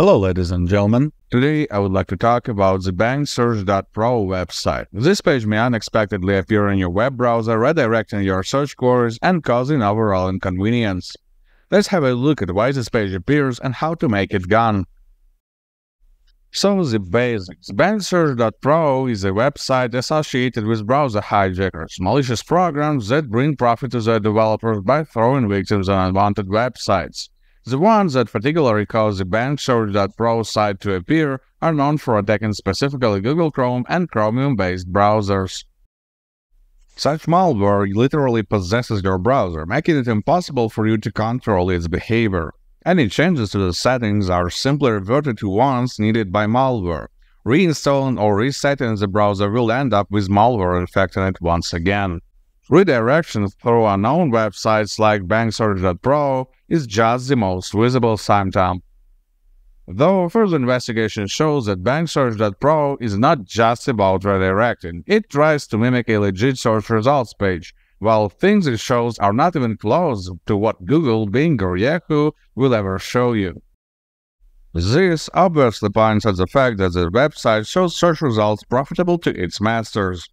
Hello, ladies and gentlemen. Today I would like to talk about the bangsearch.pro website. This page may unexpectedly appear in your web browser, redirecting your search queries and causing overall inconvenience. Let's have a look at why this page appears and how to make it gone. So the basics. Bangsearch.pro is a website associated with browser hijackers, malicious programs that bring profit to their developers by throwing victims on unwanted websites. The ones that particularly cause the Bangsearch.pro site to appear are known for attacking specifically Google Chrome and Chromium-based browsers. Such malware literally possesses your browser, making it impossible for you to control its behavior. Any changes to the settings are simply reverted to ones needed by malware. Reinstalling or resetting the browser will end up with malware infecting it once again. Redirection through unknown websites like bangsearch.pro is just the most visible symptom. Though further investigation shows that bangsearch.pro is not just about redirecting, it tries to mimic a legit search results page, while things it shows are not even close to what Google, Bing, or Yahoo will ever show you. This obviously points at the fact that the website shows search results profitable to its masters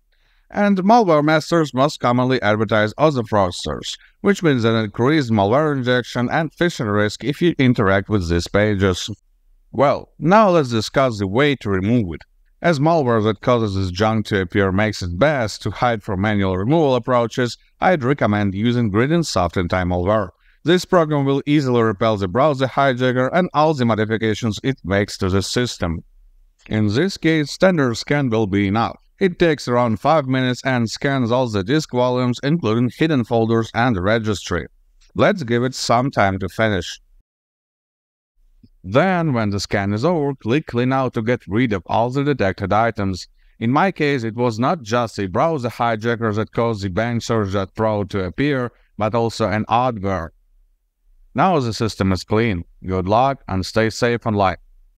and malware masters most commonly advertise other fraudsters, which means an increased malware injection and phishing risk if you interact with these pages. Well, now let's discuss the way to remove it. As malware that causes this junk to appear makes it best to hide from manual removal approaches, I'd recommend using Gridinsoft Anti-Malware. This program will easily repel the browser hijacker and all the modifications it makes to the system. In this case, standard scan will be enough. It takes around 5 minutes and scans all the disk volumes, including hidden folders and registry. Let's give it some time to finish. Then, when the scan is over, click Clean Now to get rid of all the detected items. In my case, it was not just the browser hijacker that caused the bangsearch.pro to appear, but also an adware. Now the system is clean. Good luck and stay safe online.